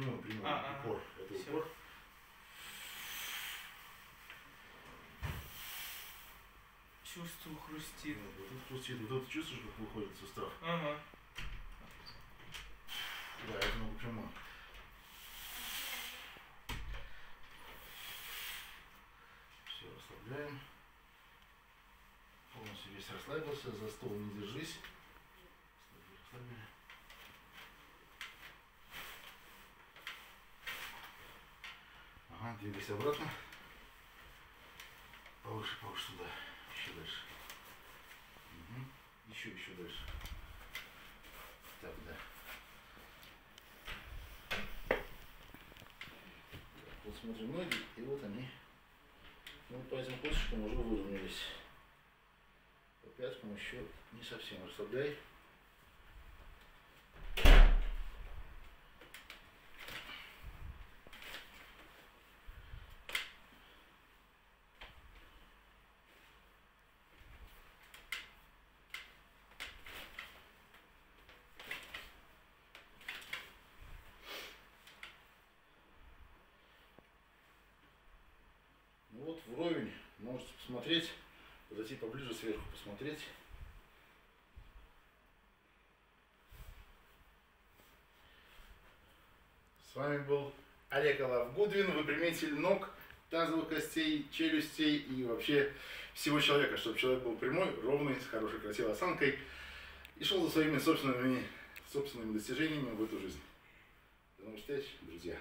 прямой А, ага. упор. Это Всё. упор. Чувствую, хрустит. Вот, вот тут хрустит. Вот тут чувствуешь, как выходит сустав? Ага. Да, это ногу прямой. Все, расслабляем. Полностью весь расслабился, за стол не держись. Двигайся обратно. Повыше, повыше туда. Еще дальше. Мгм. Еще, еще дальше. Так, да. Вот смотрим ноги, и вот они. Ну, по этим косточкам уже выровнялись. По пяткам еще не совсем расслабляй. Ну вот вровень, можете посмотреть, подойти поближе сверху посмотреть. С вами был Олег Алав Гудвин, выпрямитель ног, тазовых костей, челюстей и вообще всего человека, чтобы человек был прямой, ровный, с хорошей красивой осанкой и шел за своими собственными, собственными достижениями в эту жизнь. До новых встреч, друзья!